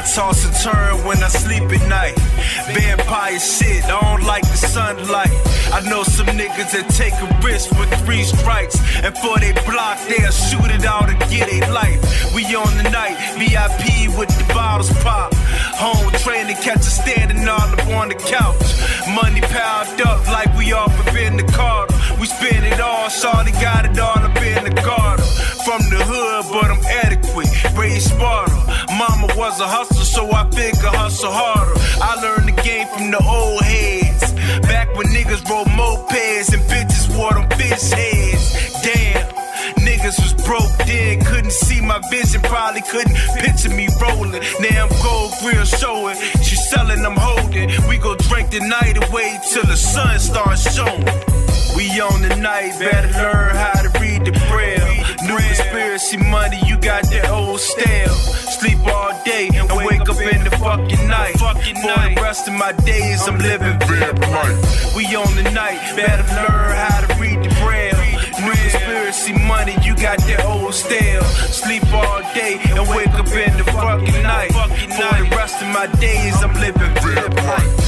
I toss and turn when I sleep at night. Vampire shit, I don't like the sunlight. I know some niggas that take a risk with three strikes. And for they block, they'll shoot it out and get a life. We on the night, VIP with the bottles pop. Home training, catch a standing all up on the couch. Money piled up like we of in the car. We spend it all, Shawty got it all up in the garden. From the hood, but I'm was a hustler, so I figure hustle harder. I learned the game from the old heads. Back when niggas rode mopeds and bitches wore them fish heads. Damn. Niggas was broke then, couldn't see my vision, probably couldn't picture me rolling. Now I'm gold grill showing, she selling, I'm holding. We go drink the night away till the sun starts showing. We on the night, better learn conspiracy money, you got that old stale. Sleep all day and wake up in the fucking night. For the rest of my days, I'm living vamp life. We on the night, better learn how to read the braille. New conspiracy money, you got that old stale. Sleep all day and wake up in the fucking night. For the rest of my days, I'm living vamp